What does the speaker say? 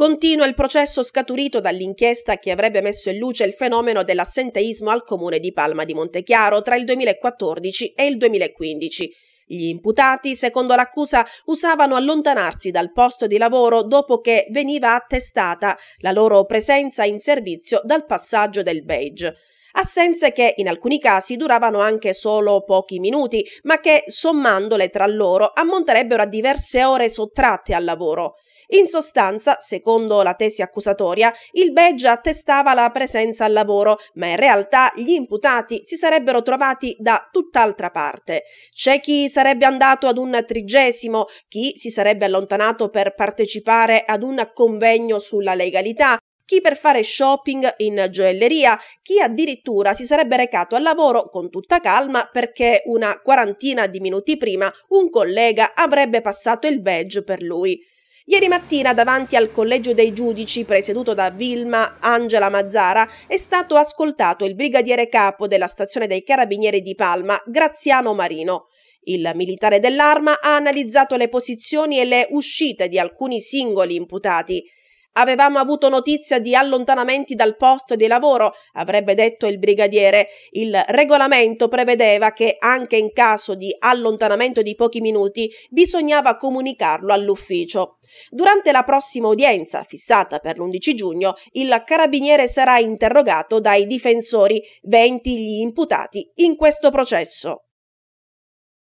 Continua il processo scaturito dall'inchiesta che avrebbe messo in luce il fenomeno dell'assenteismo al comune di Palma di Montechiaro tra il 2014 e il 2015. Gli imputati, secondo l'accusa, usavano allontanarsi dal posto di lavoro dopo che veniva attestata la loro presenza in servizio dal passaggio del badge. Assenze che in alcuni casi duravano anche solo pochi minuti, ma che, sommandole tra loro, ammonterebbero a diverse ore sottratte al lavoro. In sostanza, secondo la tesi accusatoria, il badge attestava la presenza al lavoro, ma in realtà gli imputati si sarebbero trovati da tutt'altra parte. C'è chi sarebbe andato ad un trigesimo, chi si sarebbe allontanato per partecipare ad un convegno sulla legalità, chi per fare shopping in gioielleria, chi addirittura si sarebbe recato al lavoro con tutta calma perché una quarantina di minuti prima un collega avrebbe passato il badge per lui. Ieri mattina davanti al collegio dei giudici presieduto da Vilma Angela Mazzara è stato ascoltato il brigadiere capo della stazione dei carabinieri di Palma, Graziano Marino. Il militare dell'arma ha analizzato le posizioni e le uscite di alcuni singoli imputati. Avevamo avuto notizia di allontanamenti dal posto di lavoro, avrebbe detto il brigadiere. Il regolamento prevedeva che anche in caso di allontanamento di pochi minuti bisognava comunicarlo all'ufficio. Durante la prossima udienza, fissata per l'11 giugno, il carabiniere sarà interrogato dai difensori, 20 gli imputati, in questo processo.